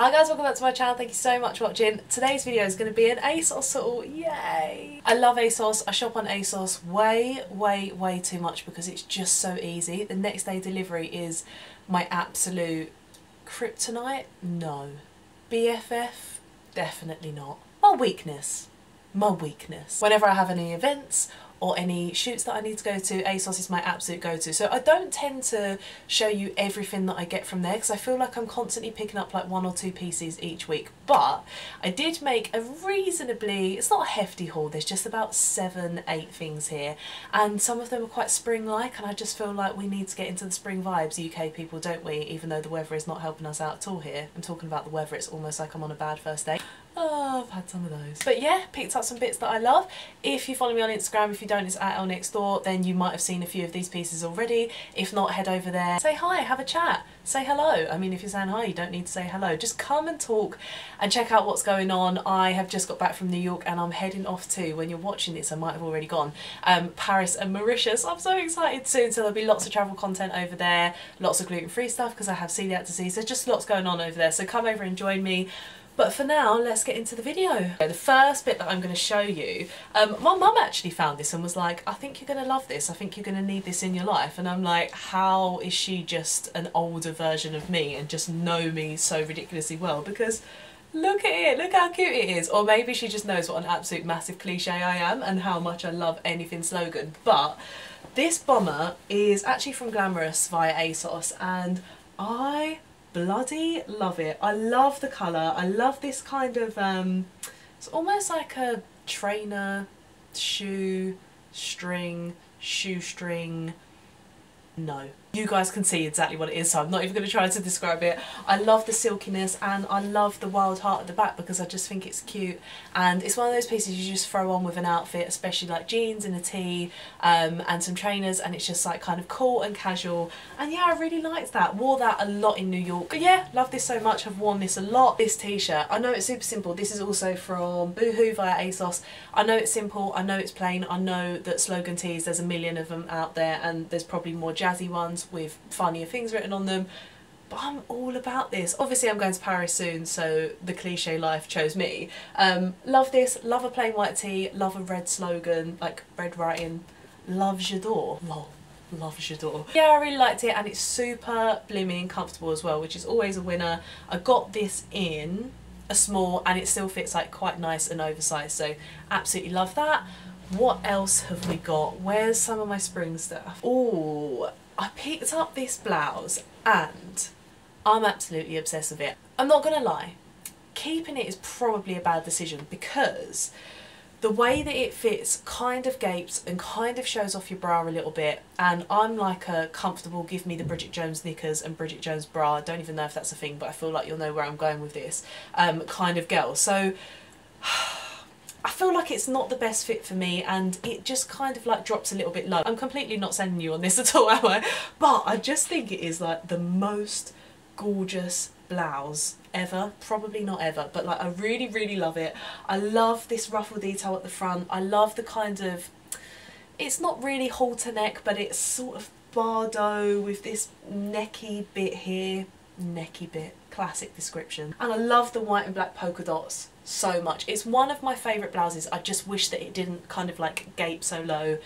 Hi guys, welcome back to my channel. Thank you so much for watching. Today's video is going to be an ASOS haul. Yay! I love ASOS. I shop on ASOS way, way, way too much because it's just so easy. The next day delivery is my absolute kryptonite. No. BFF? Definitely not. My weakness. My weakness. Whenever I have any events or any shoots that I need to go to, ASOS is my absolute go-to. So I don't tend to show you everything that I get from there because I feel like I'm constantly picking up like one or two pieces each week. But I did make a reasonably, it's not a hefty haul, there's just about seven, eight things here. And some of them are quite spring-like and I just feel like we need to get into the spring vibes, UK people, don't we? Even though the weather is not helping us out at all here. I'm talking about the weather, it's almost like I'm on a bad first day. Oh, I've had some of those. But yeah, picked up some bits that I love. If you follow me on Instagram, if you don't, it's at Elle Next Door, then you might have seen a few of these pieces already. If not, head over there, say hi, have a chat, say hello. I mean, if you're saying hi, you don't need to say hello. Just come and talk and check out what's going on. I have just got back from New York and I'm heading off to, when you're watching this, I might have already gone, um, Paris and Mauritius. I'm so excited soon. So there'll be lots of travel content over there, lots of gluten-free stuff because I have celiac disease. There's just lots going on over there. So come over and join me. But for now, let's get into the video. The first bit that I'm going to show you, um, my mum actually found this and was like, I think you're going to love this. I think you're going to need this in your life. And I'm like, how is she just an older version of me and just know me so ridiculously well? Because look at it, look how cute it is. Or maybe she just knows what an absolute massive cliche I am and how much I love anything slogan. But this bomber is actually from Glamorous via ASOS and I bloody love it. I love the colour. I love this kind of, um, it's almost like a trainer, shoe, string, shoestring, no. You guys can see exactly what it is, so I'm not even going to try to describe it. I love the silkiness and I love the wild heart at the back because I just think it's cute and it's one of those pieces you just throw on with an outfit, especially like jeans and a tee um, and some trainers and it's just like kind of cool and casual and yeah, I really liked that. Wore that a lot in New York. But yeah, love this so much. I've worn this a lot. This t-shirt, I know it's super simple. This is also from Boohoo via ASOS. I know it's simple, I know it's plain, I know that slogan tees, there's a million of them out there and there's probably more jazzy ones with funnier things written on them but I'm all about this. Obviously I'm going to Paris soon so the cliche life chose me. Um, love this, love a plain white tee, love a red slogan, like red writing, love J'adore. Lol. Love J'adore. Yeah, I really liked it and it's super blimmy and comfortable as well, which is always a winner. I got this in a small and it still fits like quite nice and oversized, so absolutely love that. What else have we got? Where's some of my spring stuff? Oh, I picked up this blouse and I'm absolutely obsessed with it. I'm not to lie, keeping it is probably a bad decision because the way that it fits kind of gapes and kind of shows off your bra a little bit and I'm like a comfortable give me the Bridget Jones knickers and Bridget Jones bra, I don't even know if that's a thing but I feel like you'll know where I'm going with this um, kind of girl. So I feel like it's not the best fit for me and it just kind of like drops a little bit low. I'm completely not sending you on this at all, am I? But I just think it is like the most gorgeous blouse ever. Probably not ever but like I really really love it. I love this ruffle detail at the front. I love the kind of it's not really halter neck but it's sort of Bardot with this necky bit here. Necky bit. Classic description. And I love the white and black polka dots so much. It's one of my favourite blouses. I just wish that it didn't kind of like gape so low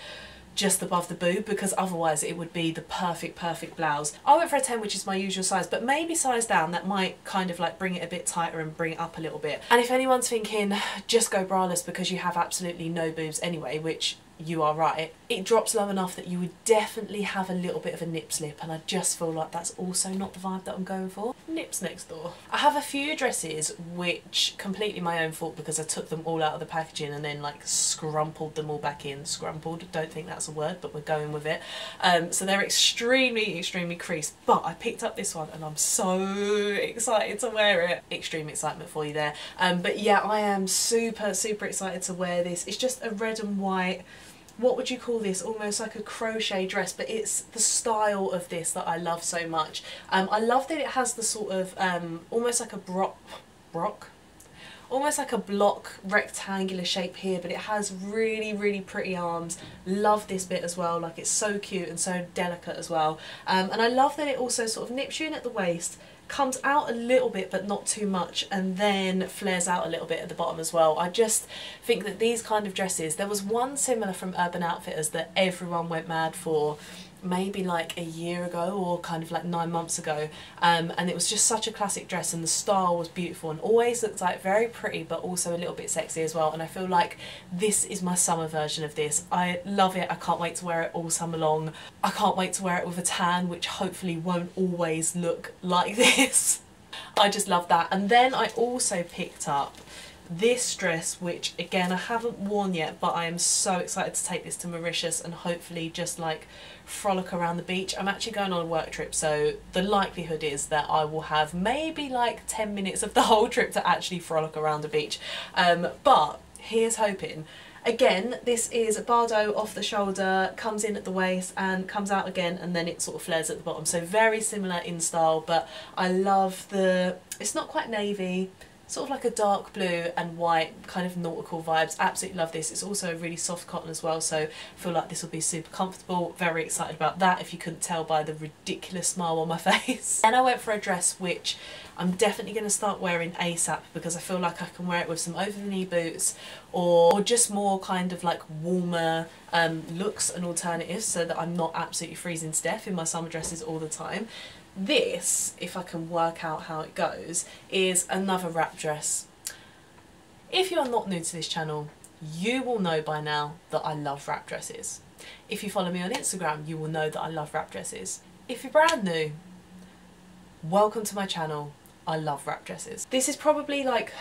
just above the boob because otherwise it would be the perfect perfect blouse. I went for a 10 which is my usual size but maybe size down that might kind of like bring it a bit tighter and bring it up a little bit. And if anyone's thinking just go braless because you have absolutely no boobs anyway which you are right. It drops low enough that you would definitely have a little bit of a nip slip and I just feel like that's also not the vibe that I'm going for. Nips next door. I have a few dresses which completely my own fault because I took them all out of the packaging and then like scrumpled them all back in. Scrumpled, don't think that's a word but we're going with it. Um, so they're extremely extremely creased but I picked up this one and I'm so excited to wear it. Extreme excitement for you there. Um, but yeah I am super super excited to wear this. It's just a red and white what would you call this? Almost like a crochet dress but it's the style of this that I love so much. Um, I love that it has the sort of um, almost like a brock brock almost like a block rectangular shape here but it has really really pretty arms. Love this bit as well like it's so cute and so delicate as well. Um, and I love that it also sort of nips you in at the waist comes out a little bit but not too much and then flares out a little bit at the bottom as well. I just think that these kind of dresses, there was one similar from Urban Outfitters that everyone went mad for maybe like a year ago or kind of like nine months ago um, and it was just such a classic dress and the style was beautiful and always looked like very pretty but also a little bit sexy as well and I feel like this is my summer version of this. I love it. I can't wait to wear it all summer long. I can't wait to wear it with a tan which hopefully won't always look like this. I just love that. And then I also picked up this dress which again I haven't worn yet but I am so excited to take this to Mauritius and hopefully just like frolic around the beach. I'm actually going on a work trip so the likelihood is that I will have maybe like 10 minutes of the whole trip to actually frolic around the beach um, but here's hoping Again, this is Bardot off the shoulder, comes in at the waist and comes out again and then it sort of flares at the bottom. So very similar in style, but I love the, it's not quite navy, sort of like a dark blue and white kind of nautical vibes. Absolutely love this. It's also a really soft cotton as well so I feel like this will be super comfortable. Very excited about that if you couldn't tell by the ridiculous smile on my face. Then I went for a dress which I'm definitely going to start wearing ASAP because I feel like I can wear it with some over the knee boots or, or just more kind of like warmer um, looks and alternatives so that I'm not absolutely freezing to death in my summer dresses all the time this, if I can work out how it goes, is another wrap dress. If you are not new to this channel, you will know by now that I love wrap dresses. If you follow me on Instagram, you will know that I love wrap dresses. If you're brand new, welcome to my channel. I love wrap dresses. This is probably like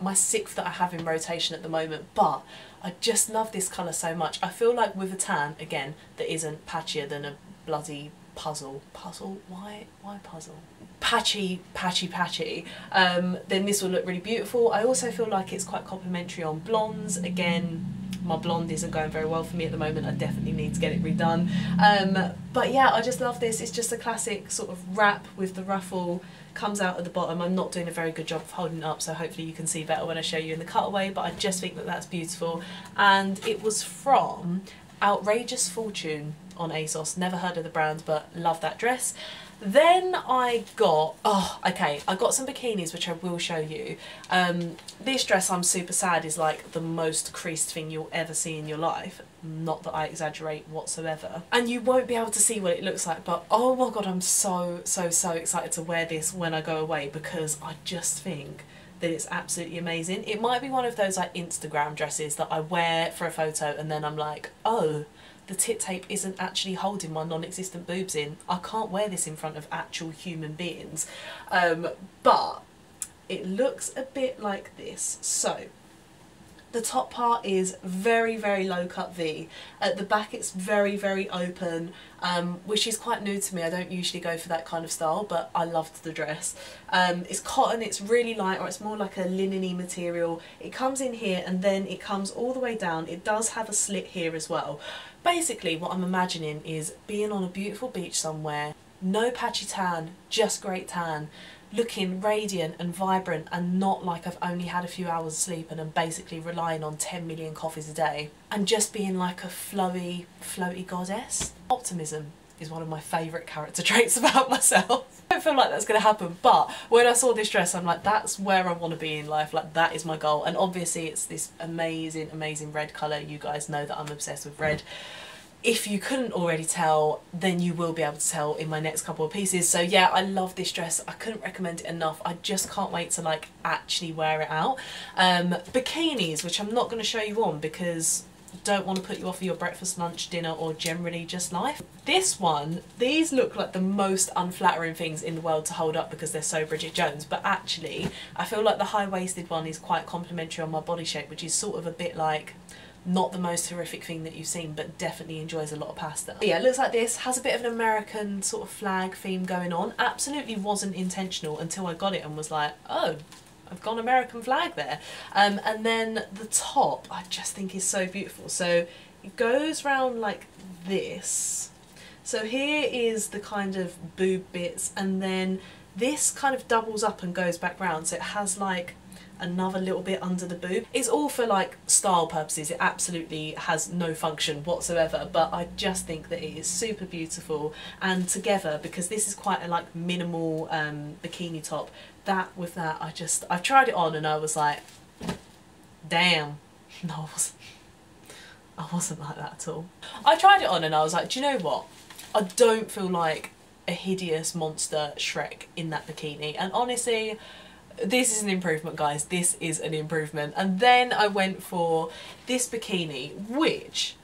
my sixth that I have in rotation at the moment, but I just love this colour so much. I feel like with a tan, again, that isn't patchier than a bloody puzzle, puzzle, why, why puzzle? Patchy, patchy, patchy, um, then this will look really beautiful. I also feel like it's quite complimentary on blondes. Again, my blonde isn't going very well for me at the moment. I definitely need to get it redone. Um, but yeah, I just love this. It's just a classic sort of wrap with the ruffle comes out at the bottom. I'm not doing a very good job of holding it up, so hopefully you can see better when I show you in the cutaway, but I just think that that's beautiful. And it was from Outrageous Fortune on ASOS. Never heard of the brand, but love that dress. Then I got, oh, okay, I got some bikinis, which I will show you. Um, this dress, I'm super sad, is like the most creased thing you'll ever see in your life. Not that I exaggerate whatsoever. And you won't be able to see what it looks like, but oh my god, I'm so, so, so excited to wear this when I go away because I just think that it's absolutely amazing. It might be one of those like Instagram dresses that I wear for a photo and then I'm like, oh, the tit tape isn't actually holding my non-existent boobs in. I can't wear this in front of actual human beings. Um, but it looks a bit like this. So the top part is very, very low cut V. At the back it's very, very open, um, which is quite new to me. I don't usually go for that kind of style, but I loved the dress. Um, it's cotton, it's really light, or it's more like a linen material. It comes in here and then it comes all the way down. It does have a slit here as well. Basically, what I'm imagining is being on a beautiful beach somewhere, no patchy tan, just great tan, looking radiant and vibrant and not like I've only had a few hours of sleep and I'm basically relying on 10 million coffees a day. And just being like a flowy, floaty goddess. Optimism is one of my favourite character traits about myself. I don't feel like that's going to happen but when I saw this dress I'm like that's where I want to be in life. Like that is my goal. And obviously it's this amazing amazing red colour. You guys know that I'm obsessed with red if you couldn't already tell, then you will be able to tell in my next couple of pieces. So yeah, I love this dress. I couldn't recommend it enough. I just can't wait to like actually wear it out. Um, bikinis, which I'm not going to show you on because I don't want to put you off of your breakfast, lunch, dinner or generally just life. This one, these look like the most unflattering things in the world to hold up because they're so Bridget Jones, but actually I feel like the high-waisted one is quite complimentary on my body shape, which is sort of a bit like not the most horrific thing that you've seen, but definitely enjoys a lot of pasta. But yeah, it looks like this, has a bit of an American sort of flag theme going on. Absolutely wasn't intentional until I got it and was like, oh, I've got an American flag there. Um, and then the top, I just think is so beautiful. So it goes round like this. So here is the kind of boob bits and then This kind of doubles up and goes back round, so it has like another little bit under the boob. It's all for like style purposes, it absolutely has no function whatsoever, but I just think that it is super beautiful. And together, because this is quite a like minimal um, bikini top, that with that I just, I've tried it on and I was like, damn, no I wasn't, I wasn't like that at all. I tried it on and I was like, do you know what, I don't feel like a hideous monster Shrek in that bikini. And honestly this is an improvement guys. This is an improvement. And then I went for this bikini which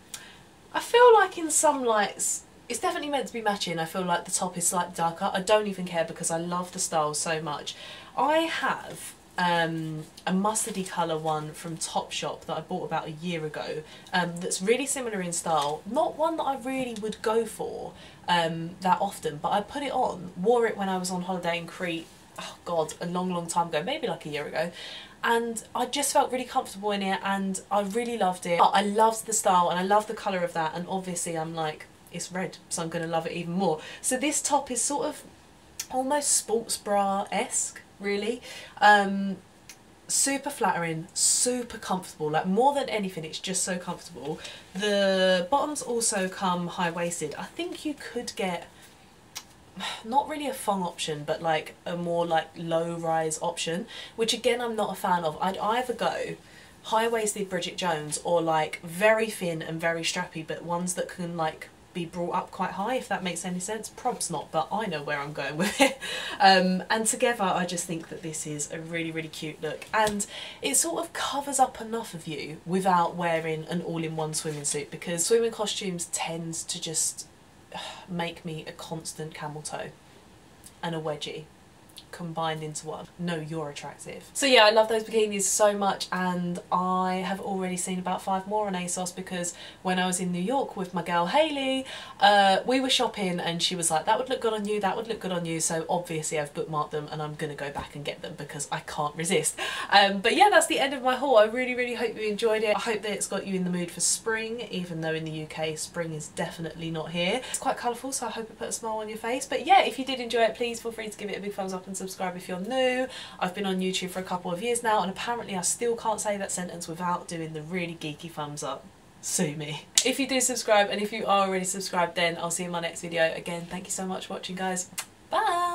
I feel like in some lights it's definitely meant to be matching. I feel like the top is slightly darker. I don't even care because I love the style so much. I have um, a mustardy colour one from Topshop that I bought about a year ago um, that's really similar in style. Not one that I really would go for um, that often, but I put it on, wore it when I was on holiday in Crete oh god, a long, long time ago, maybe like a year ago. And I just felt really comfortable in it and I really loved it. I loved the style and I love the colour of that and obviously I'm like, it's red, so I'm going to love it even more. So this top is sort of almost sports bra-esque, really. Um, super flattering, super comfortable, like more than anything it's just so comfortable. The bottoms also come high-waisted. I think you could get not really a thong option but like a more like low rise option which again I'm not a fan of I'd either go high waisted Bridget Jones or like very thin and very strappy but ones that can like be brought up quite high if that makes any sense. Probs not but I know where I'm going with it. Um, and together I just think that this is a really really cute look. And it sort of covers up enough of you without wearing an all-in-one swimming suit because swimming costumes tends to just make me a constant camel toe and a wedgie combined into one. No, you're attractive. So yeah, I love those bikinis so much and I have already seen about five more on ASOS because when I was in New York with my girl Hayley, uh, we were shopping and she was like, that would look good on you, that would look good on you. So obviously I've bookmarked them and I'm to go back and get them because I can't resist. Um, but yeah, that's the end of my haul. I really, really hope you enjoyed it. I hope that it's got you in the mood for spring, even though in the UK spring is definitely not here. It's quite colourful, so I hope it put a smile on your face. But yeah, if you did enjoy it, please feel free to give it a big thumbs up and subscribe if you're new. I've been on YouTube for a couple of years now and apparently I still can't say that sentence without doing the really geeky thumbs up. Sue me. If you do subscribe and if you are already subscribed then I'll see you in my next video. Again, thank you so much for watching guys. Bye!